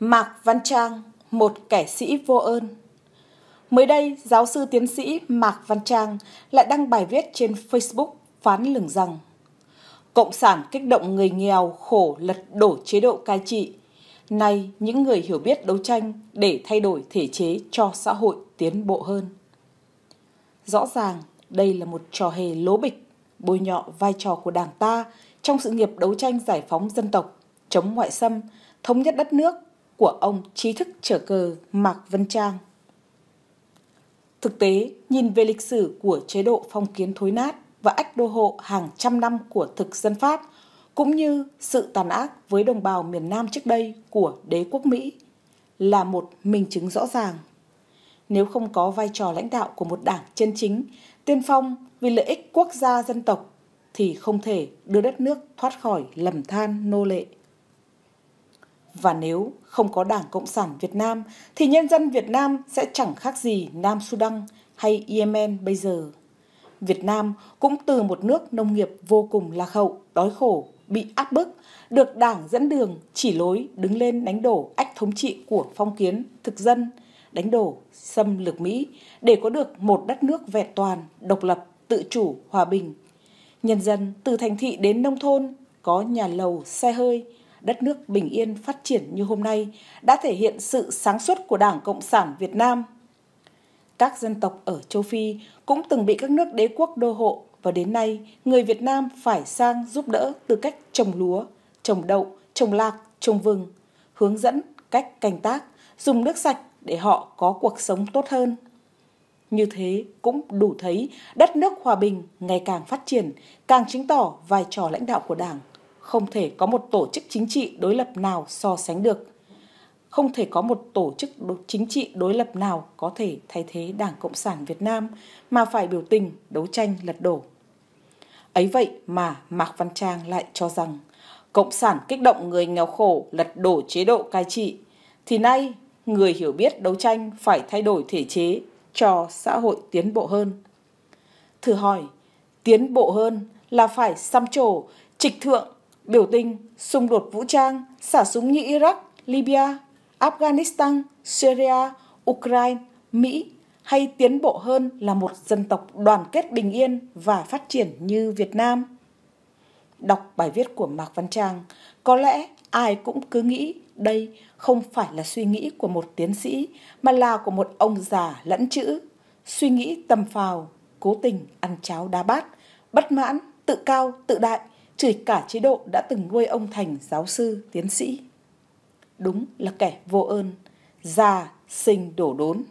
Mạc Văn Trang, một kẻ sĩ vô ơn. Mới đây, giáo sư tiến sĩ Mạc Văn Trang lại đăng bài viết trên Facebook phán lừng rằng Cộng sản kích động người nghèo khổ lật đổ chế độ cai trị. Nay, những người hiểu biết đấu tranh để thay đổi thể chế cho xã hội tiến bộ hơn. Rõ ràng, đây là một trò hề lố bịch, bôi nhọ vai trò của đảng ta trong sự nghiệp đấu tranh giải phóng dân tộc, chống ngoại xâm, thống nhất đất nước của ông trí thức trở cờ Mạc Vân Trang. Thực tế, nhìn về lịch sử của chế độ phong kiến thối nát và ách đô hộ hàng trăm năm của thực dân Pháp, cũng như sự tàn ác với đồng bào miền Nam trước đây của đế quốc Mỹ, là một minh chứng rõ ràng. Nếu không có vai trò lãnh đạo của một đảng chân chính, tiên phong vì lợi ích quốc gia dân tộc, thì không thể đưa đất nước thoát khỏi lầm than nô lệ. Và nếu không có Đảng Cộng sản Việt Nam thì nhân dân Việt Nam sẽ chẳng khác gì Nam Sudan hay Yemen bây giờ. Việt Nam cũng từ một nước nông nghiệp vô cùng lạc hậu, đói khổ, bị áp bức, được Đảng dẫn đường, chỉ lối đứng lên đánh đổ ách thống trị của phong kiến, thực dân, đánh đổ xâm lược Mỹ để có được một đất nước vẹn toàn, độc lập, tự chủ, hòa bình. Nhân dân từ thành thị đến nông thôn có nhà lầu, xe hơi, đất nước bình yên phát triển như hôm nay đã thể hiện sự sáng suốt của Đảng Cộng sản Việt Nam. Các dân tộc ở châu Phi cũng từng bị các nước đế quốc đô hộ và đến nay người Việt Nam phải sang giúp đỡ từ cách trồng lúa, trồng đậu, trồng lạc, trồng vừng, hướng dẫn cách canh tác, dùng nước sạch để họ có cuộc sống tốt hơn. Như thế cũng đủ thấy đất nước hòa bình ngày càng phát triển, càng chứng tỏ vai trò lãnh đạo của Đảng không thể có một tổ chức chính trị đối lập nào so sánh được. Không thể có một tổ chức chính trị đối lập nào có thể thay thế Đảng Cộng sản Việt Nam mà phải biểu tình, đấu tranh lật đổ. Ấy vậy mà Mạc Văn Trang lại cho rằng Cộng sản kích động người nghèo khổ lật đổ chế độ cai trị, thì nay người hiểu biết đấu tranh phải thay đổi thể chế cho xã hội tiến bộ hơn. Thử hỏi, tiến bộ hơn là phải xăm trổ, trịch thượng biểu tình, xung đột vũ trang, xả súng như Iraq, Libya, Afghanistan, Syria, Ukraine, Mỹ hay tiến bộ hơn là một dân tộc đoàn kết bình yên và phát triển như Việt Nam? Đọc bài viết của Mạc Văn Trang, có lẽ ai cũng cứ nghĩ đây không phải là suy nghĩ của một tiến sĩ mà là của một ông già lẫn chữ, suy nghĩ tầm phào, cố tình ăn cháo đá bát, bất mãn, tự cao, tự đại – chửi cả chế độ đã từng nuôi ông thành giáo sư, tiến sĩ. Đúng là kẻ vô ơn, già sinh đổ đốn.